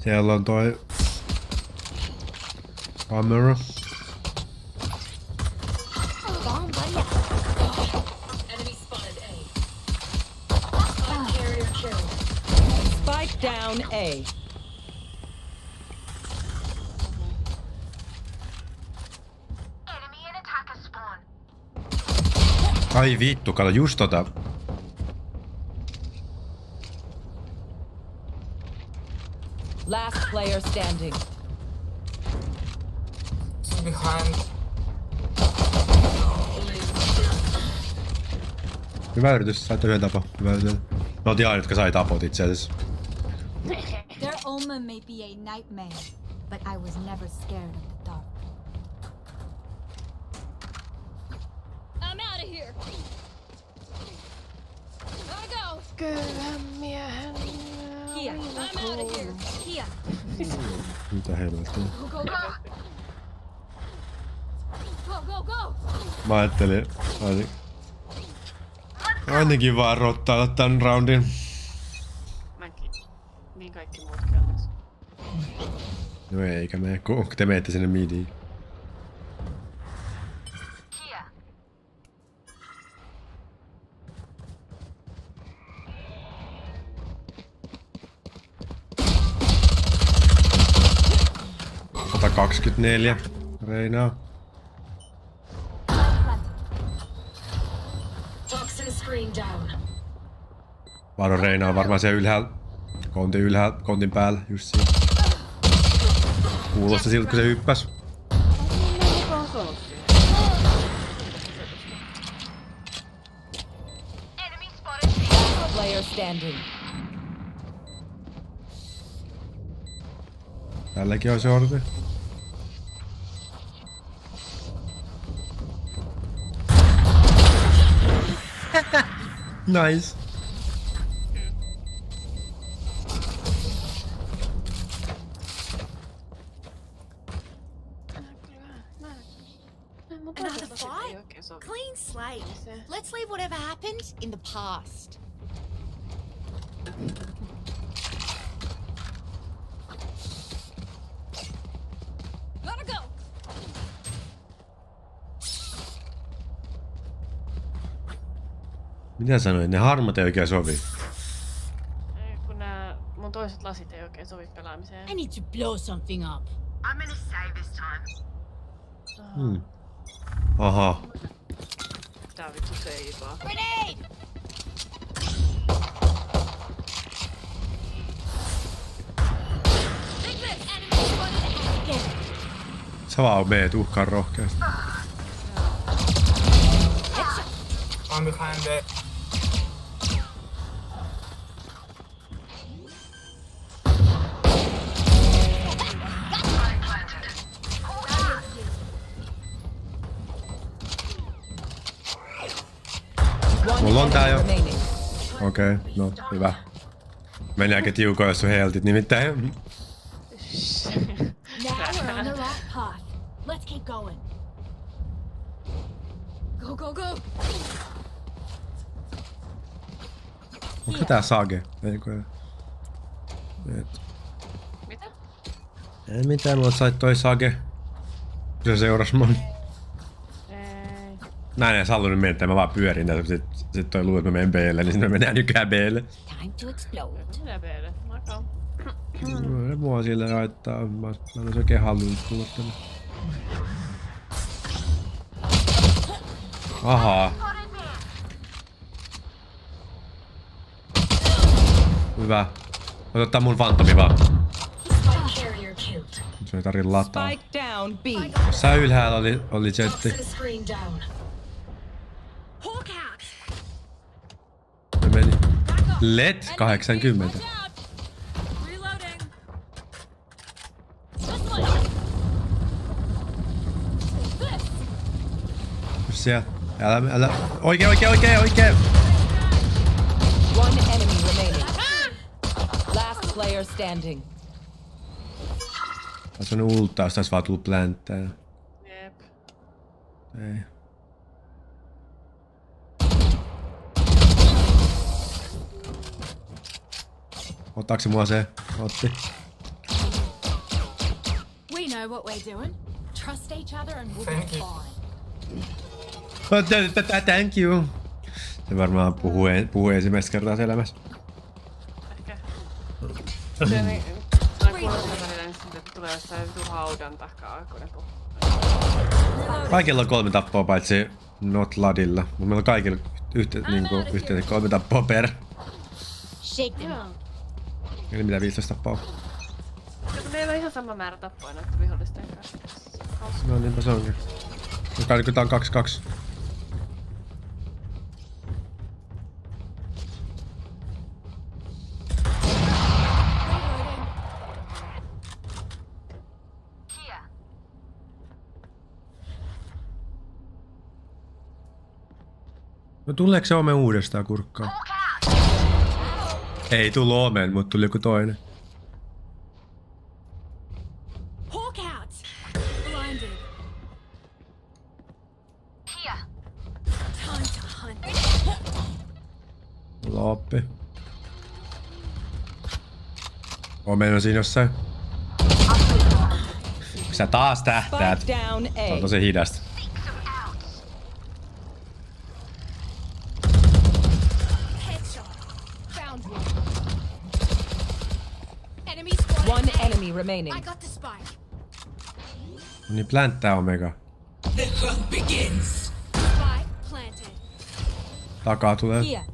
Siellä on toi... Camera. Enemy spotted A. Spike carrier killed. Spike down A. Enemy in attacker spawn. Ai vittu, kato just tota. Last player standing. She's behind. Hyvä yritys, sait yhden tapo. Hyvä yritys. No oot ihan, jotka sai tapot itse asiassa. Their omen may be a nightmare, but I was never scared of the dark. I'm out of here. Gotta go. Köyhän here. Mitä helvettiä. Go, go, go. Go, go, go. Mä ajattelin, ainakin, ainakin vaan rottailla tän roundin. Mäkin. Niin kaikki muutkin onneksi. No eikä me, kun te menette sinne midiin. 24. Reinaa. Varo Reina on varmaan siellä ylhäällä. Konti ylhäällä, kontin päällä, just siinä. Kuulosta siltä, kun se hyppäs. Tälläkin on se ordi. Nice. Mitä sanoit? Ne harmat ei oikein sovi. Ei, kun nää mun toiset lasit ei oikein sovi pelaamiseen. I need to blow something up. I'm gonna save this time. Hmm. Aha. Tää vittu seivaa. Grenade! Sä vaan meet uhkaan rohkeasti. One behind it. Okei, okay, no hyvä. Meni aika tiukoin, jos sun healtit nimittäin. Now we're on the right path. Let's keep going. Go, go, go. Onko tää Sage? Eikö? Et. Mitä? Ei mitään, mulla sait toi Sage. Se seurasi mun. Ei. Näin ei sallinut mennä, mä vaan pyörin tässä. Sit, sit toi luuli, että mä menen Blle, niin sitten mä menen nykään Blle. Time to explode. Mitä peille? Moikka. No, mua sille haittaa. Mä, mä en olisi oikein halunnut tulla tänne. Ahaa. Hyvä. Ota mun fantomi vaan. Se ei tarvi lataa. Spike down B. Sä ylhäällä oli, oli jetti. Se meni. LED 80. Reloading. Pysy siellä. Älä, älä. Oikein, oikein, oikein, oikein. One enemy remaining. Last player standing. Tässä on ulta, jos tässä vaan tullut plänttää. Jep. Ei. Ottaako se mua se? Otti. what we're doing. Trust each other and we'll Thank be you. fine. Thank you. Se varmaan puhuu, puhuu ensimmäistä kertaa elämässä. Ehkä. Se niin... Niin tulee haudan takaa, kun ne puhuu. Kaikilla on kolme tappoa paitsi Not Ladilla. Mutta meillä on kaikilla yhte, niinku, yhteensä kolme tappoa per. Shake them. Eli mitä 15 tappoa. Ja kun meillä on ihan sama määrä tappoja noiden vihollisten kanssa. Hauska. No niinpä se onkin. Joka nyt tää on 2-2. Here. No tuleeko se Omen uudestaan kurkkaa? Ei tullut Omen, mutta tuli joku toinen. Hawk out. Blinded. Here. Time to hunt. Loppi. Omen on siinä jossain. Sä taas tähtäät. Se on tosi hidasta. Headshot. Found one. Enemy spotted. One A. enemy remaining. I got the spike. Niin plänttää Omega. Spike planted. Takaa tulee. Here.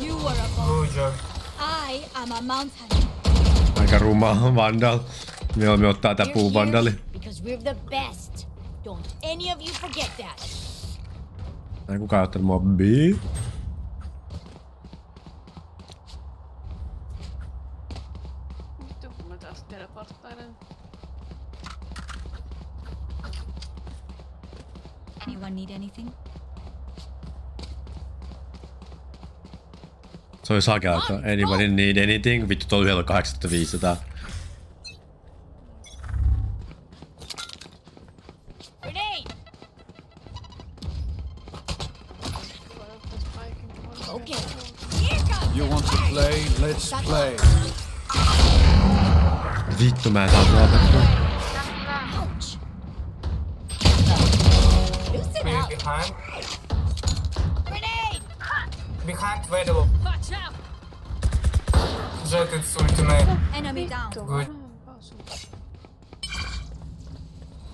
You were a job. I am a mountain. Aika ruma Vandal. Me me ottaa tää puu Vandali. because we're the best. Don't any of you forget that. Ei kukaan ottanut mua B. Anyone need anything? Se olisi hakea, että anybody need anything. Vittu tuolla yhdellä 8500. Grenade! Voi ottaa Spiken. Okay. Here comes You want to play? Let's play. Vittu mä en saa tuolta.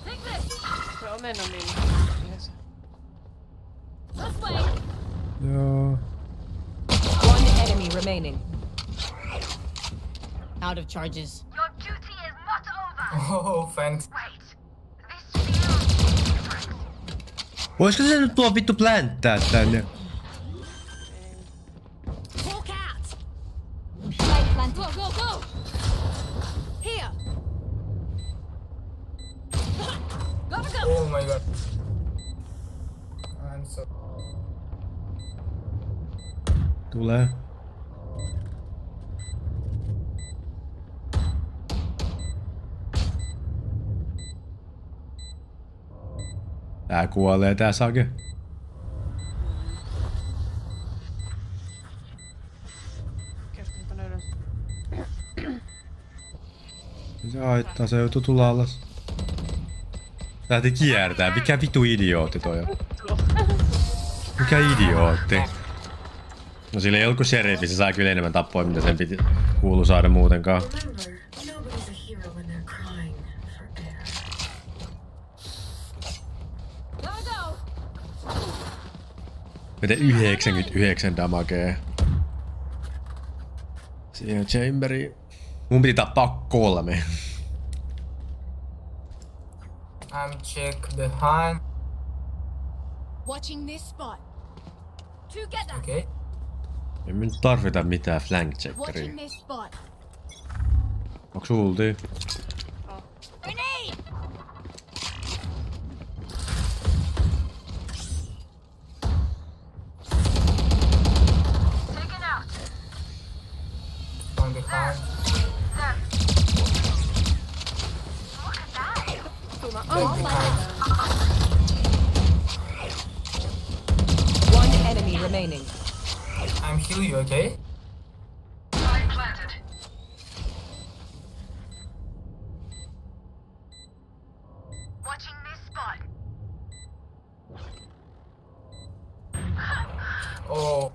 Take this. Se omena niin. Yhdessä. This way. Joo. One enemy remaining. Out of charges. Your duty is not over. Oh, thanks. Wait. This feels different. Voisiko se nyt tuo vittu plänttää tänne? Hawk out. Spike planted. Go, go, go. Here. Gotta go. Oh my god. I'm so. Tulee. Tää kuolee tää sake. Se haittaa, se joutuu tulla alas. Lähti kiertää. Mikä vitu idiootti toi on? Mikä idiootti? No sillä ei ollut kuin sheriffi, se saa kyllä enemmän tappoja, mitä sen piti kuulu saada muutenkaan. Miten 99 damagea. Siihen chamberi. Mun piti tappaa kolme. I'm check behind. Watching this spot. Together. Okay. Ei me nyt tarvita mitään flank checkeria. Watching this spot. Onks ulti? Grenade! Taken out. One behind. Look at that. Jet behind. One enemy remaining. I'm heal you, okay? Spike planted. Oh.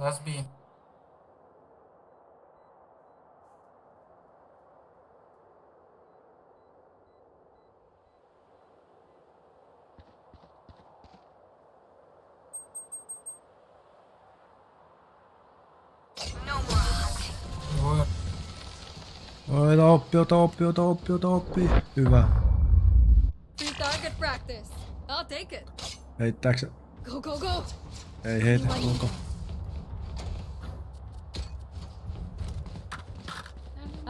Let's be. No more hunting. Good. Oi, ota oppi, ota oppi, ota oppi, ota oppi. Hyvä. Free target practice. I'll take it. Heittääksä? Go, go, go. Ei heitä, onko?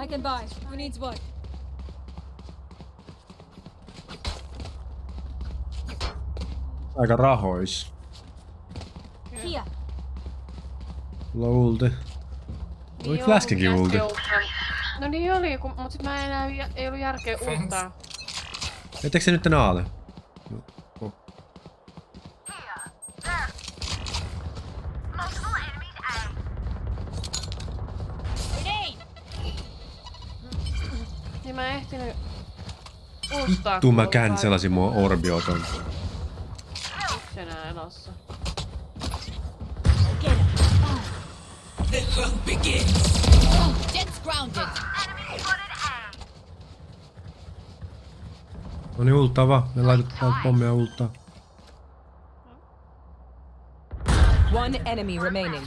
I can buy. Who needs what? Aika rahois. Here. Mulla on ulti. Oliko Joo, Flaskikin kun ulti? No niin oli, kun, mut sit mä en enää, ei ollut järkeä ultaa. Etteikö se nyt naale? Here. There. Multiple enemies A. Niin mä en ehtinyt. Vittu mä cancelasin mun orbioton. Yksi enää elossa. No niin, ultaa vaan. Me laitetaan pommia ultaa. One enemy remaining.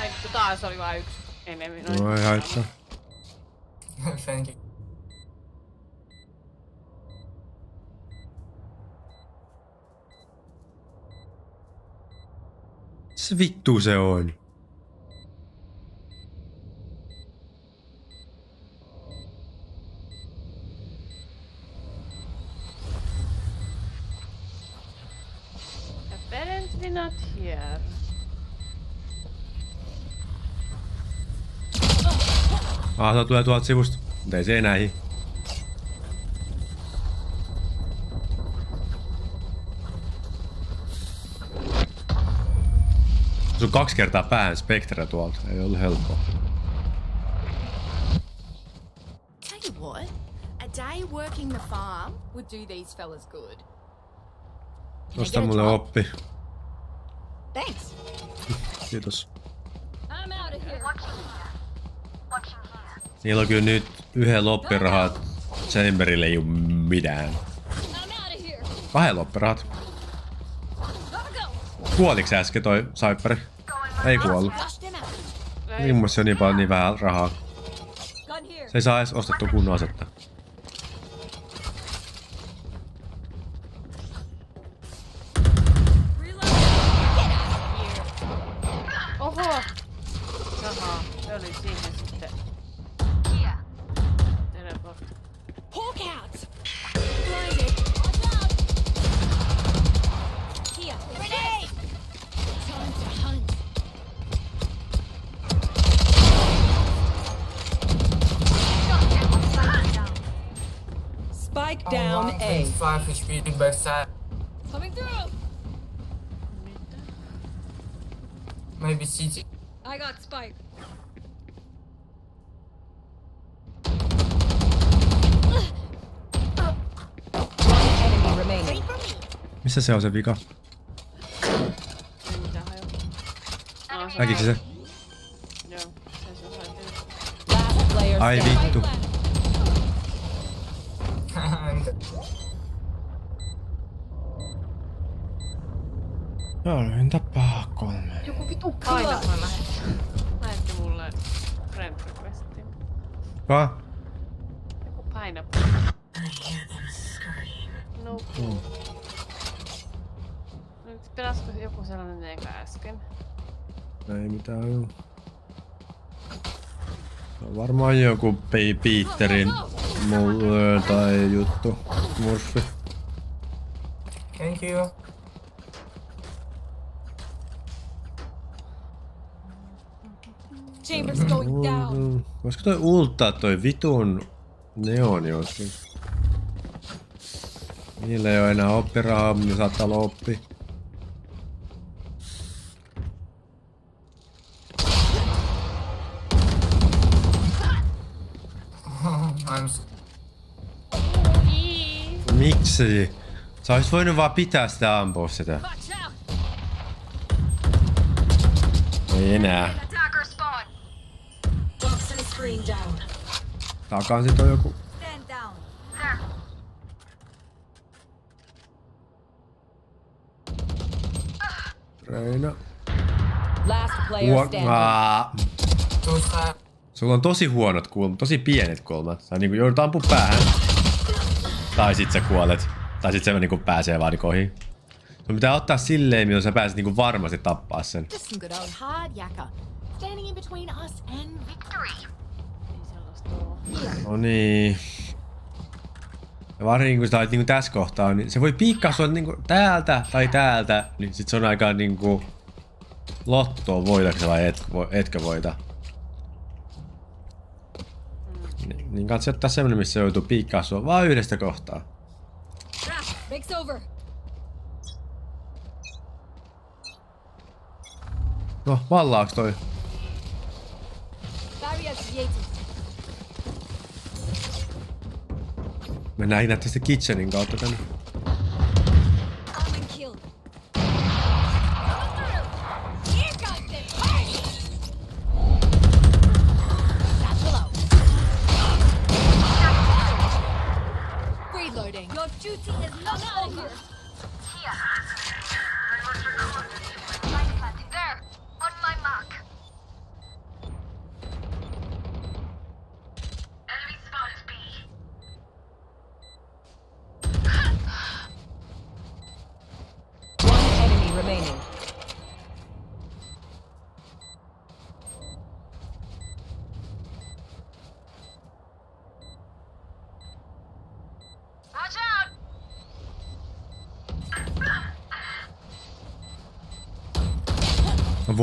Ai vittu taas oli vain yksi enemmän. No ei haittaa. Thank you. Se vittu se on. Apparently not here. Ah, se tulee tuolta sivusta. Mutta ei se enää hi. Sun kaksi kertaa päähän Spectre tuolta. Ei ollut helppoa. Tell you what, a day working the farm would do these fellas good. Nosta mulle oppi. Thanks. Kiitos. I'm out of here. Watching here. Watching here. Niillä on kyllä nyt yhden loppirahat. Chamberille ei oo mitään. Kahden loppirahat. Kuoliks äsken toi Cyperi? Ei kuollut. Out. Niin mun se on niin paljon niin vähän rahaa. Se ei saa edes ostettua kunnon asetta. Missä se on se vika? No, Näkikö se? Ai vittu. Joo, en tappaa kolme. Joku vitu painappa lähetti. Lähetti mulle friend requestin. Ka? Joku painappa. I hear them scurrying. No. Nyt pelasko joku sellainen eka äsken? Ei mitään joo. On varmaan joku Peterin mulle tai juttu. Murphy. thank you. Chamber's going down. Mm, Voisiko toi ulttaa toi vitun neoni joskus? Niillä ei oo enää oppirahaa, mutta saattaa olla oppi. Miksi? Sä ois voinut vaan pitää sitä ampua sitä. Ei enää. Takan sit on joku. Reina. Last player Huo- standing. Aa. Two side. Sulla on tosi huonot kulmat, tosi pienet kulmat. Sä niinku joudut ampua päähän. Tai sit sä kuolet. Tai sit se niinku pääsee vaan niinku ohi. Sun pitää ottaa silleen, milloin sä pääset niinku varmasti tappaa sen. No niin. Ja varsinkin kun sä olet niinku tässä kohtaa, niin se voi piikkaa sua niinku täältä tai täältä, niin sit se on aika niinku lottoa voidaksä vai et, etkö voita. Niin, kannattaa ottaa semmonen, missä joutuu piikkaa sua vaan yhdestä kohtaa. Over. No, vallaaks toi? Mennään inä tästä kitchenin kautta tänne. Shooting is not over.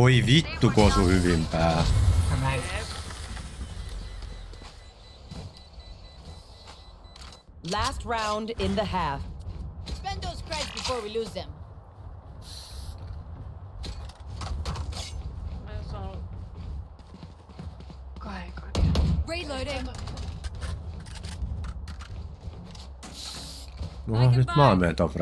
Voi vittu, kun osu hyvin pää. Nice. Last round in the half. Spend those creds before we lose them. Reloading. No nyt mä oon meidän top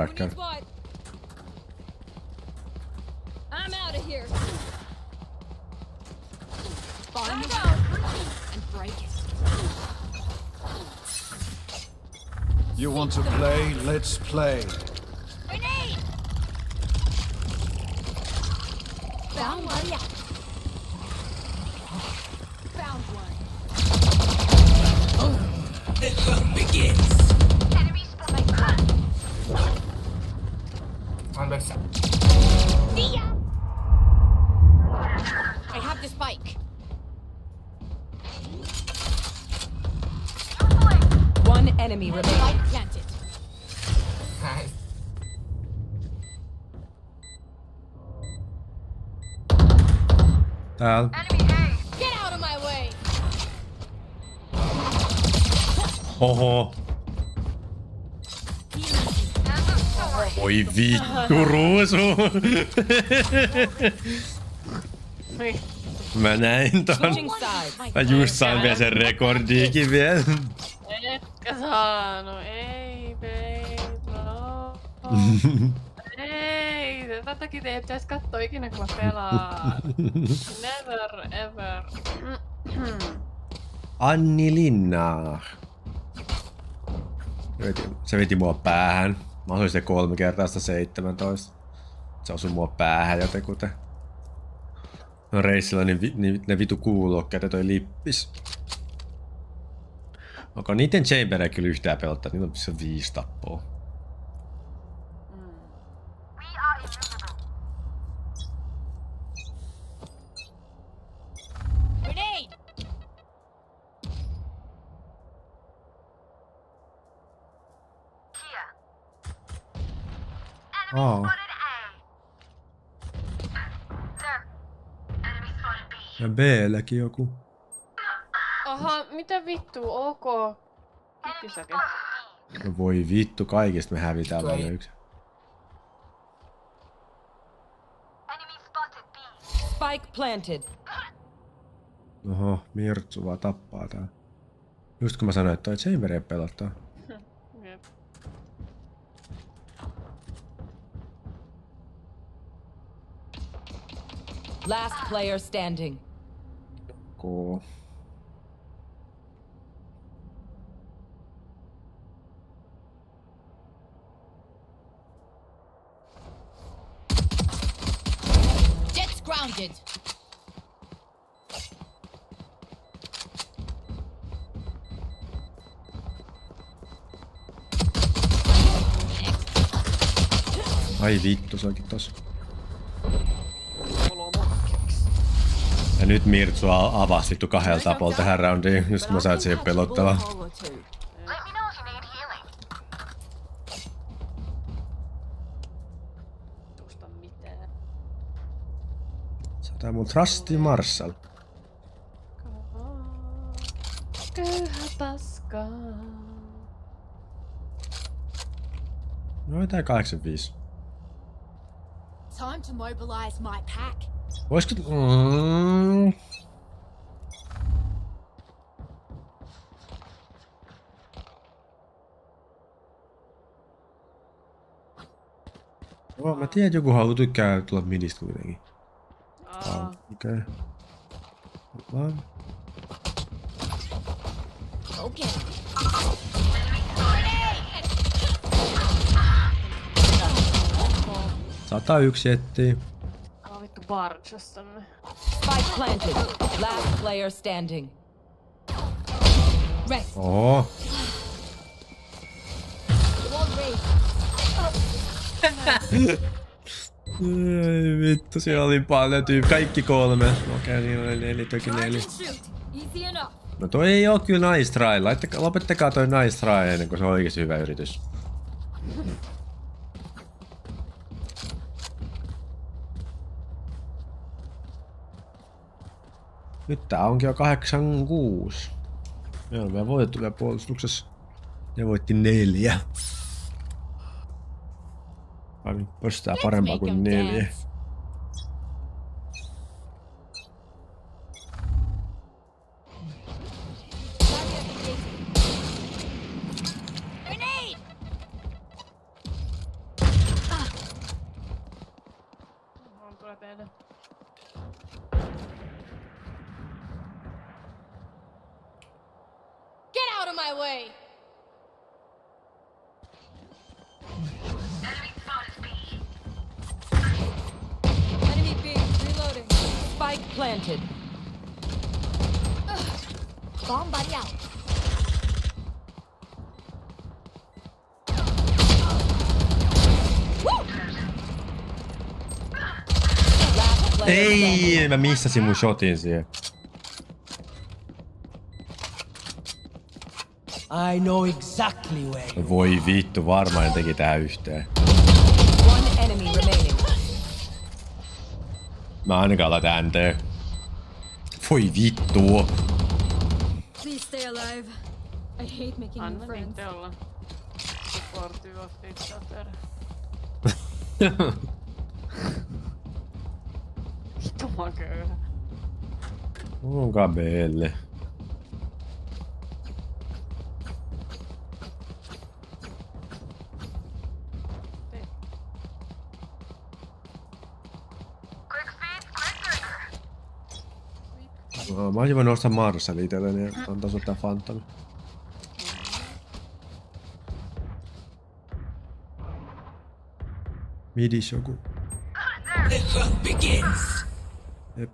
Let's play. Grenade! Found one. Found one. Enemy spotted. One back side. See ya! I have the spike. One enemy remaining. Täällä. Enemy A. Get out of my way! Oho. Voi vittu, ruusu. Mä näin ton. Mä just sain vielä sen rekordiikin vielä. Etkä saanut. Ei, babe. No. Takia ei pitäisi katsoa ikinä kun mä pelaan. Never ever. Anni Linna. Se veti, mua päähän. Mä asuin sitten kolme kertaa sitä 17. Se osui mua päähän jotenkuten. No reissillä niin, vi, niin ne vitu kuulokkeet ja toi lippis. Onko niiden chambereja kyllä yhtään pelottaa, niillä on se viisi tappoa. We are invisible. Grenade! Here. Enemy Oh. spotted A. There. Enemy spotted B. Ja B-lläkin joku. Aha, mitä vittu, ok. No voi vittu, kaikista me hävitään Toi. vain yksi. Enemy spotted B. Spike planted. Oho, Mirtsu vaan tappaa tää. Just kun mä sanoin, että toi Chamber ei pelottaa. Last player standing. Cool. Jet's grounded. Ai vittu, se onkin tossa. Ja nyt Mirtsu a- avasi vittu kahdella tapolla tähän roundiin, just kun mä sain siihen pelottavaa. Let me know if you need healing. Tuosta mitään. Tää on mun Trusty Marshall. Köyhä paska. No tää 85. Time to mobilize my pack. Voisiko... Mm. Joo, mä tiedän, että joku haluaa tykkää tulla midistä kuitenkin. Aa, Okei. Okay. Vaan. Okay. Sata yksi tonne. Spike planted. Last player standing. Rest. Ei vittu, siellä oli paljon tyyppi. Kaikki kolme. Okei, okay, niin oli neljä, toki neljä. No toi ei oo kyllä nice try. Laittakaa, lopettakaa toi nice try ennen kuin se on oikeesti hyvä yritys. Nyt tää onkin jo 86. Me vielä voitettu vielä puolustuksessa. Ne voitti neljä. Vai pöstää parempaa kuin neljä. dance. Mä missasin mun shotin siihen. I know exactly where. Voi vittu, varmaan ne teki tää yhteen. One enemy remaining. Mä ainakaan laitan NT. Voi vittu. Please stay alive. I hate making new Anna friends. niitä olla. Supportive of each other. Vittu mä oon köyhä. Onka belle. Quick feet, quick trigger. No, mä olisin voinut ostaa Marshall itselleni ja antaa sun tää Phantom. Midis joku. The hunt begins. Jep.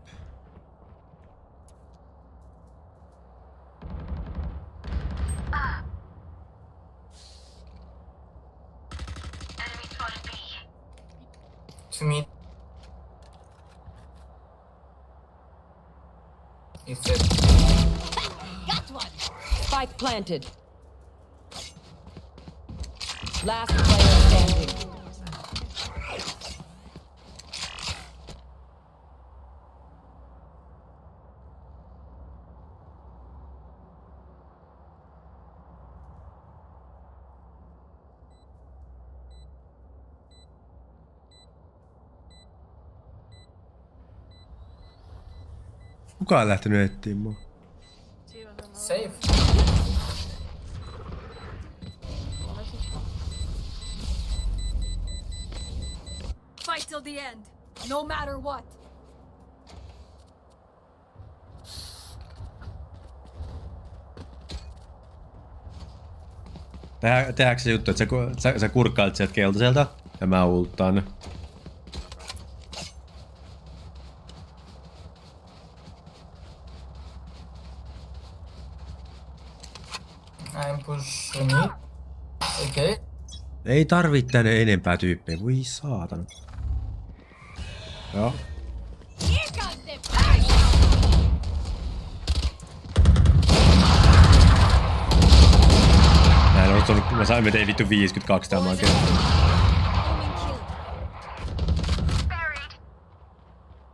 Enemy spotted B. To me. He said, Got one! Spike planted. Last Kuka on lähtenyt etsiin mua? Safe. Fight till the end, no matter what. Tehdäänkö se juttu, että sä, sä, sä kurkkailet sieltä keltaiselta ja mä ultaan? Ei tarvitse tänne enempää tyyppejä, voi saatana. Joo. Mä en ottanut, mä sain, tein vittu 52 tämän oikein. Buried.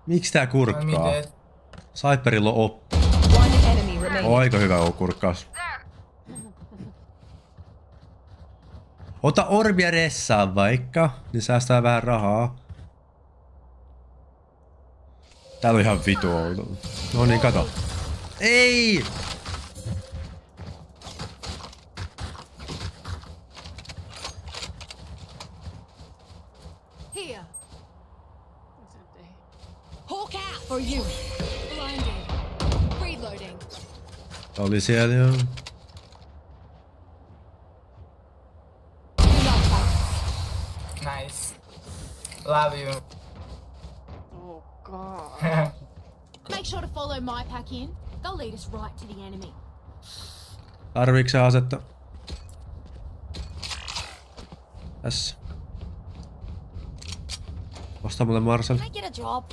Miksi tää kurkkaa? Saiperilla on oppi. Aika hyvä on kurkkaus. Ota orbia ressaan vaikka, niin säästää vähän rahaa. Täällä on ihan vitu outo. No niin, kato. Ei! Here. Se nyt Love you. Oh god. Make sure to follow my pack in. They'll lead us right to the enemy. Tarviiks se asetta? Tässä. Osta mulle Marcel. Can I get a job?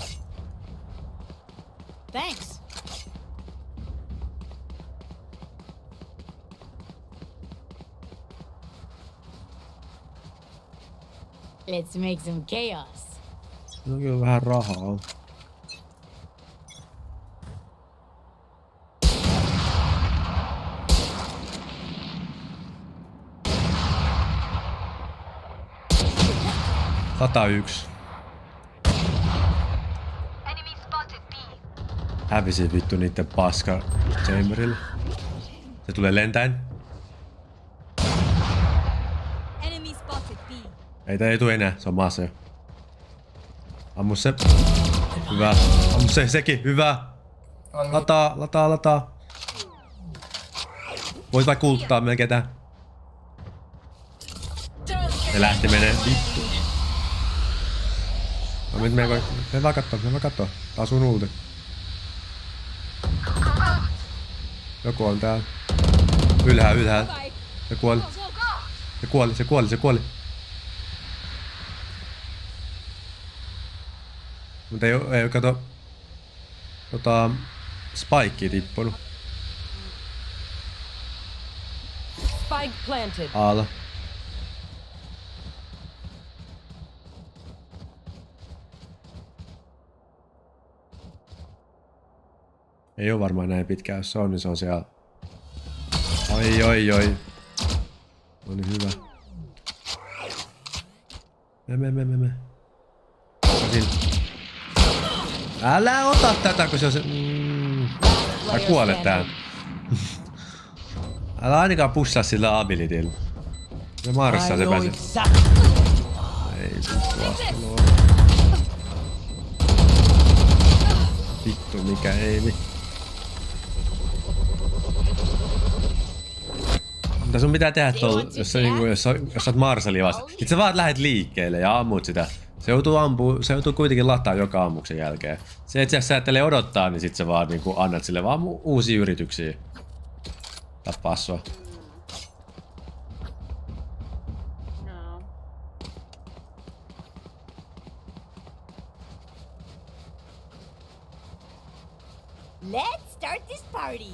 Let's make some chaos. No kyllä vähän rahaa. Sata yksi. Spotted B. Hävisi vittu niitten paska chamberille. Se tulee lentäen. Enemy spotted B. Ei tää ei tuu enää, se on maassa jo. Ammu se. Hyvä. Ammu se, sekin, hyvä. On me. Lataa, lataa, lataa. Voit vaikka kulttaa melkein tää. Ne lähti menee vittu. No nyt me ei voi... Me vaan kattoo, me vaan kattoo. Tää on sun ulti. Joku on täällä. Ylhäällä, ylhäällä. Se kuoli. Se kuoli, se kuoli, se kuoli. Mutta ei, oo- ei kato... Tota... Spike tippunut. Spike planted. Aala. Ei oo varmaan näin pitkään, jos se on, niin se on siellä. Oi, oi, oi. No niin, hyvä. Me, me, me, me, me. Käsin. Älä ota tätä, kun se on se... Mm. Mä kuolet täällä. Älä ainakaan pussaa sillä abilitilla. Se marssaa se pääsee. Ei vittu. Vittu mikä ei. Mitä sun pitää tehdä tuolla, jos sä, niinku, jos, sä, jos sä oot Marsalia vasta. Sit sä vaan lähet liikkeelle ja ammut sitä. Se joutuu, ampuu, se joutuu kuitenkin lataa joka ammuksen jälkeen. Se, että sä ajattelee odottaa, niin sit sä vaan niinku annat sille vaan uusia yrityksiä. Tappaa sua. Joo. Let's start this party.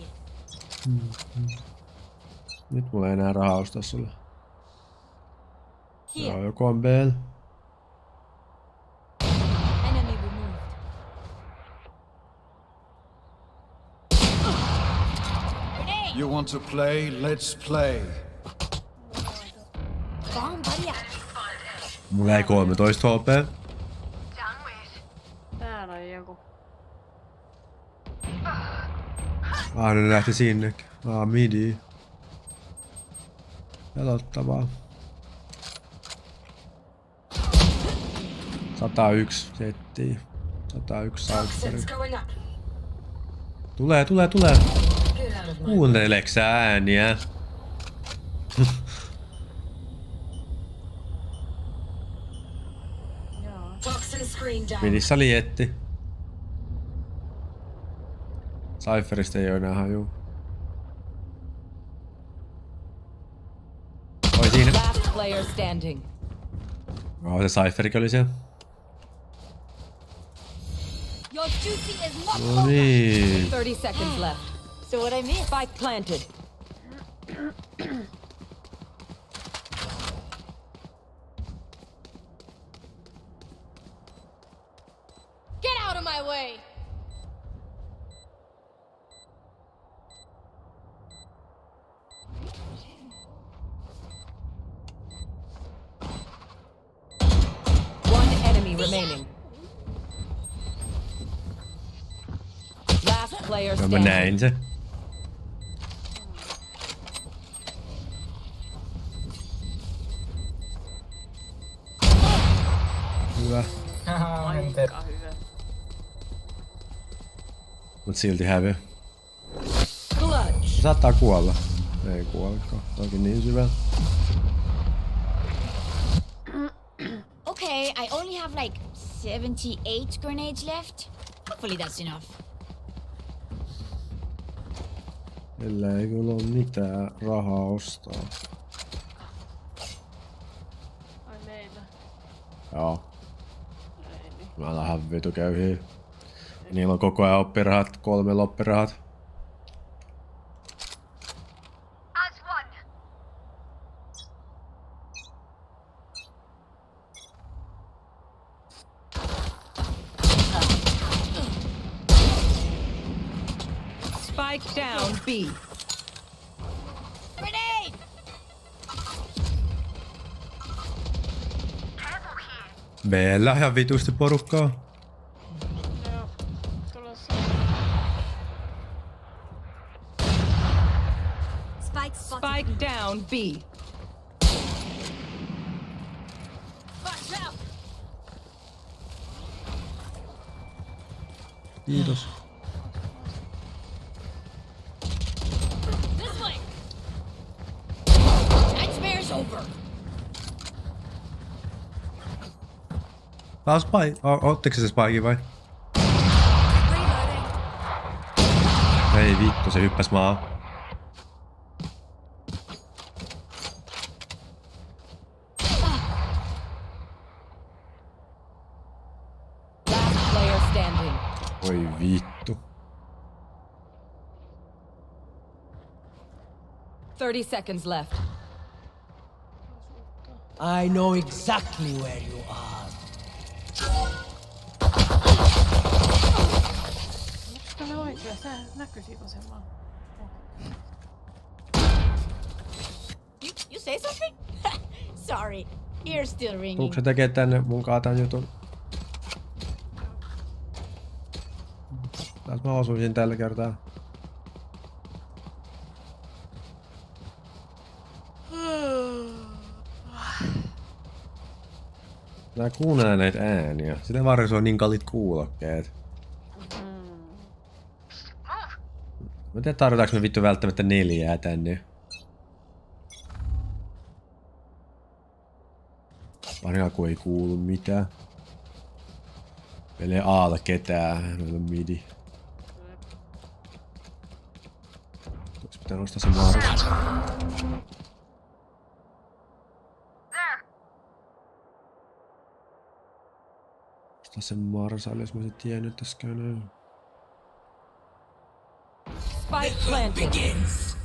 Nyt mulla ei enää rahaa ostaa sulle. Here. Joo, joku on B. Enemy removed. Grenade. You want to play? Let's play. Mulla ei 13 HP. Täällä on joku. Ah, ne lähti sinne. Ah, midi. Pelottavaa. 101 settiä. 101 saukkari. Toxins going up. Tulee, tulee, tulee. Kuunteleksä ääniä? Minissä lietti. Cypherista ei oo enää haju. Oi siinä. player. Oh, se Cypherikin oli siellä. Your duty is not no niin. over. 30 seconds left. So what I mean? Spike planted. Get out of my way! One enemy remaining. Last player Ja mä standing. Mut silti häviö. Saattaa kuolla. Ei kuolekaan. Toki niin syvä. Okay, I only have like 78 grenades left. Hopefully that's enough. Meillä ei kyllä ole mitään rahaa ostaa. Ai meillä. Joo. Ei niin. Mä alan vitu köyhiä. Niillä on koko ajan oppirahat, kolme one. Spike down B. Grenade! Meillä ihan vitusti porukkaa. B. Watch out! Kiitos. This way! Nightmare's over! Taas spike. O- Ottiko se spike vai? Reloading. Ei vittu, se hyppäs maa. 30 seconds left. I know exactly where you are. Miksi ne oikein? Se näkyisi vasemmalla. You, you say something? Sorry, ear's still ringing. Tuukse tekee tänne munkaan tän jutun? Taas mä osuisin tällä kertaa. Nää kuuntelee näitä ääniä. Sitä varten se on niin kallit kuulokkeet. Mä en tiedä tarvitaanko me vittu välttämättä neljää tänne. Varmaan kun ei kuulu mitään. Meillä ei aata ketään, meillä on midi. Pitää nostaa se Mars. Nostaa se Marsalle, jos mä olisin tiennyt tässä käyneen. Spike planted. Begins.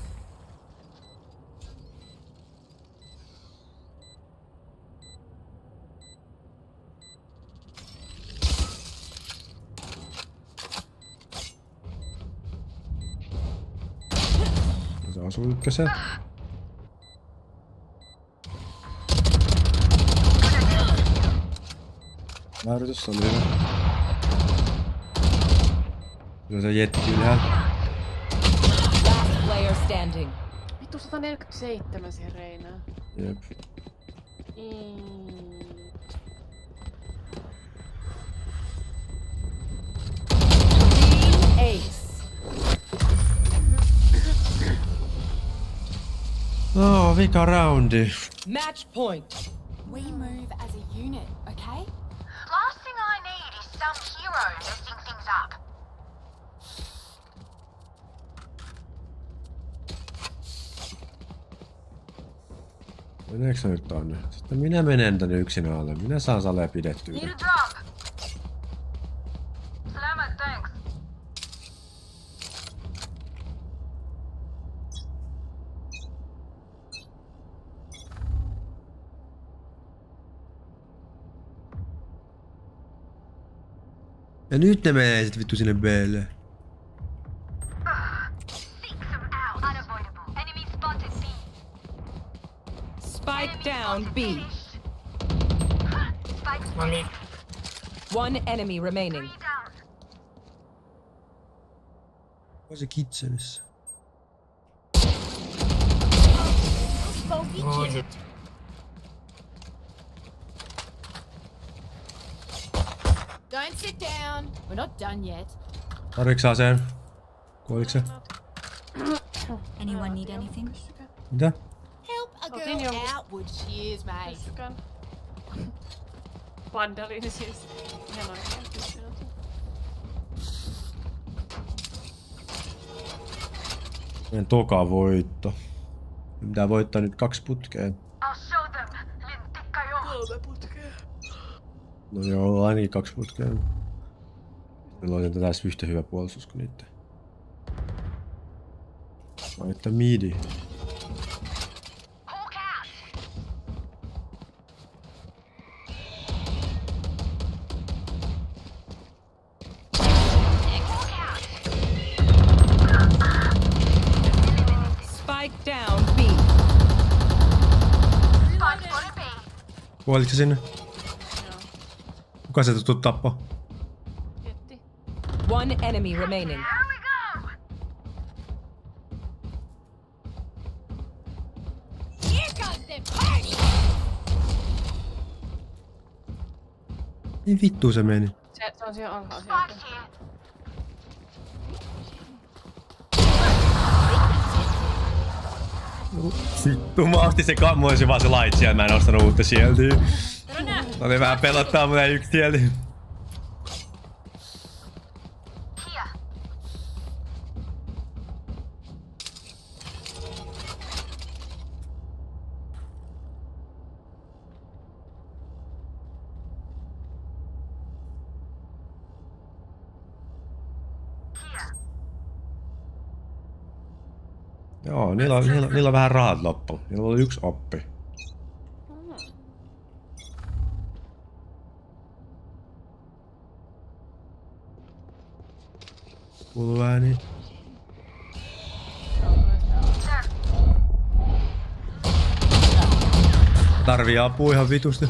Se osuu ykkösen. Määritys oli hyvä. Kyllä se jetti ylhäällä. Last player standing. Vittu 147 siihen Reinaan. Jep. Mm. Team Ace. No, vika roundi. Match point. We move as a unit, okay? Last thing I Some hero messing things up. Meneekö se nyt tonne? Sitten minä menen tänne yksin alle. Minä saan salee pidettyä. Ja nyt ne menee sit vittu sinne Blle. Seek them out. Unavoidable. Enemy spotted B. Spike down B. Spike One mid. One enemy remaining. down. On se kitsenissä. Good. Don't sit down. We're not done yet. Tarviks sä sen? Kuoliko se? Anyone need anything? Mitä? Help a girl outward she is, mate. Vandaliini siis. Ihan oikein pystynyt. Meidän toka voitto. Pitää voittaa nyt kaksi putkea. I'll show them. Lintikka jo. Kolme putkea. No joo, ainakin kaksi putkea. Meillä on tässä yhtä hyvä puolustus kuin niitä. Vai että midi. Kuolitko sinne? Kuka se tuttu tappo? One enemy remaining. Here we go. Here comes the party. Niin vittu se meni. Se, se on siellä alhaalla. Siellä. Vittu, mä ostin se kammoisi vaan se light siellä, mä en ostanut uutta shieldia. Oli vähän pelottaa mun ei yksi shieldi. Joo, niillä on, niillä, niillä on vähän rahat loppu. Niillä oli yksi oppi. Kuuluu ääni. Tarvii apua ihan vitusti.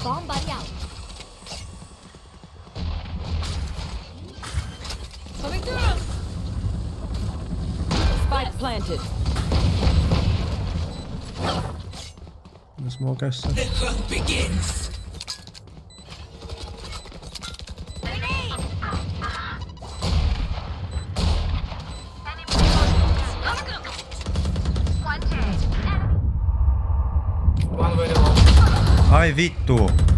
Planted. Low. Ai vittu.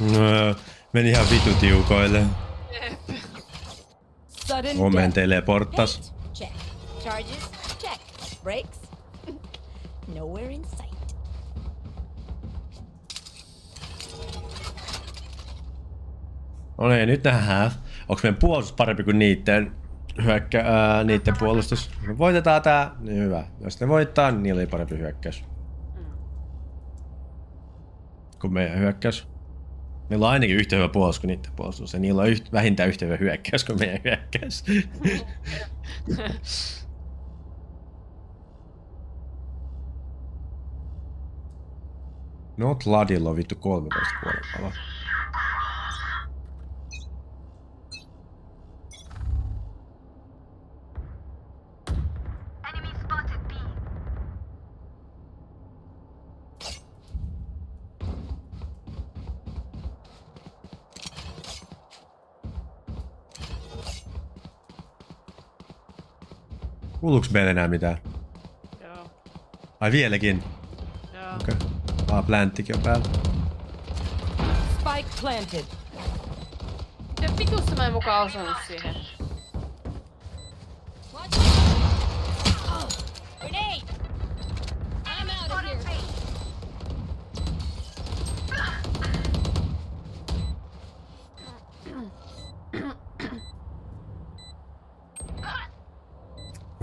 Nö, Meni ihan vitu tiukoille. Omen teleporttas. Check. Charges? Check. Brakes? Nowhere in sight. No niin, nyt nähdään. Onko meidän puolustus parempi kuin niiden, hyökkä, ää, niiden puolustus? Me voitetaan tää, niin hyvä. Jos ne voittaa, niin niillä oli parempi hyökkäys. Kuin meidän hyökkäys. Niillä on ainakin yhtä hyvä puolustus kuin niiden puolustus. Ja niillä on yht, vähintään yhtä hyvä hyökkäys kuin meidän hyökkäys. Not Ladilla on vittu 13 kuolemaa. Kuuluuks meille enää mitään? Joo. Ai vieläkin? Joo. Okei. Okay. Ah, planttikin on päällä. Spike planted. Miten vitussa mä en mukaan osannut siihen? Grenade! I'm out of here.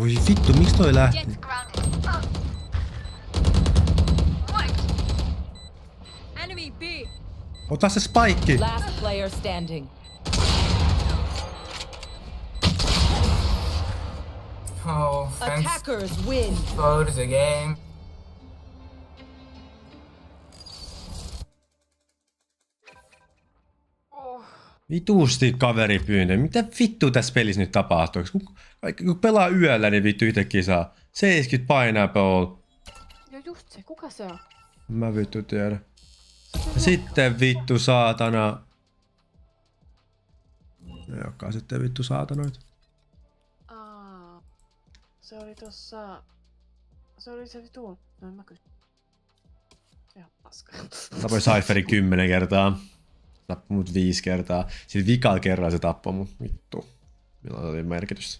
Voi vittu, miksi toi lähti? Grounded. Enemy B. Ota se spike! Last player standing. Oh, thanks Attackers win. for the game. Vituusti kaveripyyntö. Mitä vittu tässä pelissä nyt tapahtuu? Kun, kun pelaa yöllä, niin vittu yhtäkkiä saa 70 pineapple. Joo just se, kuka se on? Mä vittu tiedä. Ja sitten vittu saatana. Ne joka sitten vittu saatanoita. Aa, se oli tossa... Se oli se vitu... No en mä kyllä. Ihan paska. Tappoi Cypherin kymmenen kertaa. Tappoi mut viisi kertaa. Sitten vikalla kerran se tappoi mut. Vittu. Milloin oli merkitystä?